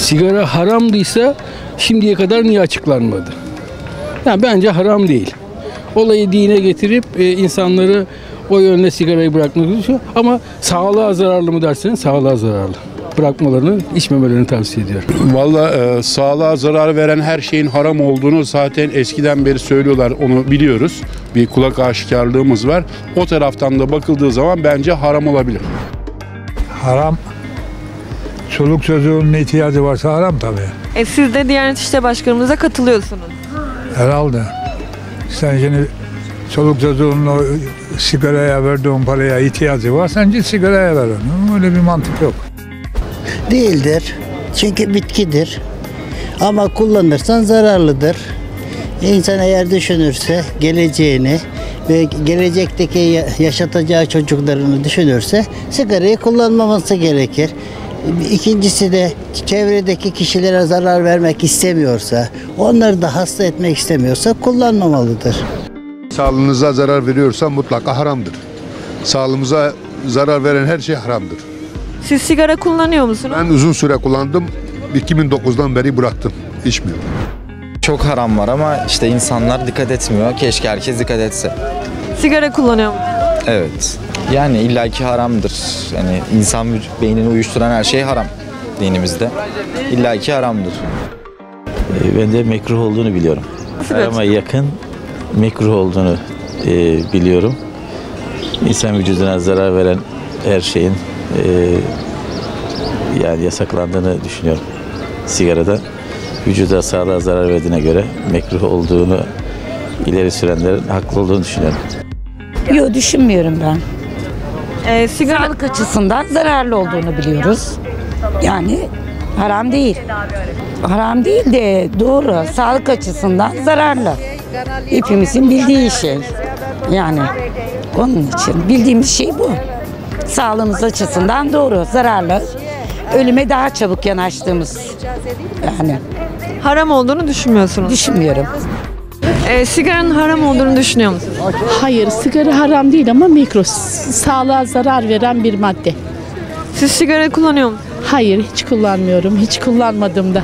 sigara haramdıysa şimdiye kadar niye açıklanmadı? Yani bence haram değil. Olayı dine getirip e, insanları o yönde sigarayı bırakmak istiyor. Ama sağlığa zararlı mı derseniz sağlığa zararlı. Bırakmalarını, içmemelerini tavsiye ediyorum. Valla e, sağlığa zarar veren her şeyin haram olduğunu zaten eskiden beri söylüyorlar onu biliyoruz. Bir kulak aşikarlığımız var. O taraftan da bakıldığı zaman bence haram olabilir. Haram. Çoluk çocuğun ihtiyacı varsa haram tabii. E, siz de Diyanet İşleri Başkanımıza katılıyorsunuz. Herhalde. Sen şimdi çoluk çocuğun o sigaraya verdiğin paraya ihtiyacı var. Sen git sigaraya ver onu. Öyle bir mantık yok. Değildir. Çünkü bitkidir. Ama kullanırsan zararlıdır. İnsan eğer düşünürse geleceğini ve gelecekteki ya- yaşatacağı çocuklarını düşünürse sigarayı kullanmaması gerekir. İkincisi de çevredeki kişilere zarar vermek istemiyorsa, onları da hasta etmek istemiyorsa kullanmamalıdır. Sağlığınıza zarar veriyorsa mutlaka haramdır. Sağlığımıza zarar veren her şey haramdır. Siz sigara kullanıyor musunuz? Ben uzun süre kullandım. 2009'dan beri bıraktım. İçmiyorum. Çok haram var ama işte insanlar dikkat etmiyor. Keşke herkes dikkat etse. Sigara kullanıyor musunuz? Evet. Yani illaki haramdır. Yani insan beynini uyuşturan her şey haram dinimizde. İllaki haramdır. E, Ben de mekruh olduğunu biliyorum. Ama yakın mekruh olduğunu e, biliyorum. İnsan vücuduna zarar veren her şeyin e, yani yasaklandığını düşünüyorum. Sigarada vücuda sağlığa zarar verdiğine göre mekruh olduğunu ileri sürenlerin haklı olduğunu düşünüyorum. Yok düşünmüyorum ben. E, sigara Sağlık açısından zararlı olduğunu biliyoruz. Yani haram değil. Haram değil de doğru. Sağlık açısından zararlı. Hepimizin bildiği şey. Yani onun için bildiğimiz şey bu. Sağlığımız açısından doğru, zararlı. Ölüme daha çabuk yanaştığımız. Yani haram olduğunu düşünmüyorsunuz. düşünmüyorum. E, sigaranın haram olduğunu düşünüyor musunuz? Hayır, sigara haram değil ama mikro sağlığa zarar veren bir madde. Siz sigara kullanıyor musunuz? Hayır, hiç kullanmıyorum. Hiç kullanmadım da.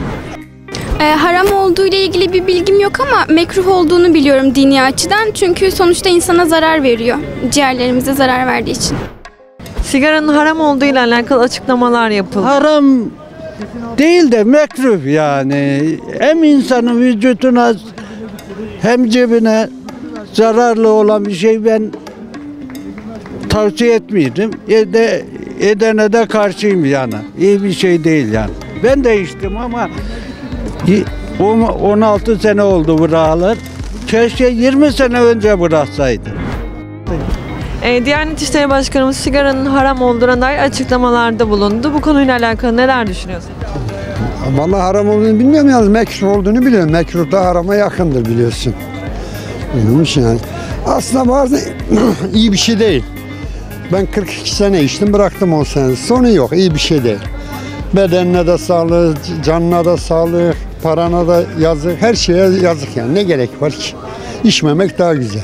Ee, haram olduğu ile ilgili bir bilgim yok ama mekruh olduğunu biliyorum dini açıdan. Çünkü sonuçta insana zarar veriyor. Ciğerlerimize zarar verdiği için. Sigaranın haram olduğu ile alakalı açıklamalar yapıldı. Haram değil de mekruh yani. Hem insanın vücuduna hem cebine zararlı olan bir şey ben tavsiye etmiyordum. Ede, edene de karşıyım yani. İyi bir şey değil yani. Ben de içtim ama y- on- 16 sene oldu bırakılır. Keşke 20 sene önce bıraksaydım. E, Diyanet İşleri Başkanımız sigaranın haram olduğuna dair açıklamalarda bulundu. Bu konuyla alakalı neler düşünüyorsunuz? Vallahi haram olduğunu bilmiyorum yalnız mekruh olduğunu biliyorum. Mekruh da harama yakındır biliyorsun. Bilmiyorum yani. Aslında bazen iyi bir şey değil. Ben 42 sene içtim bıraktım 10 sene. Sonu yok iyi bir şey değil. Bedenine de sağlık, canına da sağlık, parana da yazık, her şeye yazık yani. Ne gerek var ki? İçmemek daha güzel.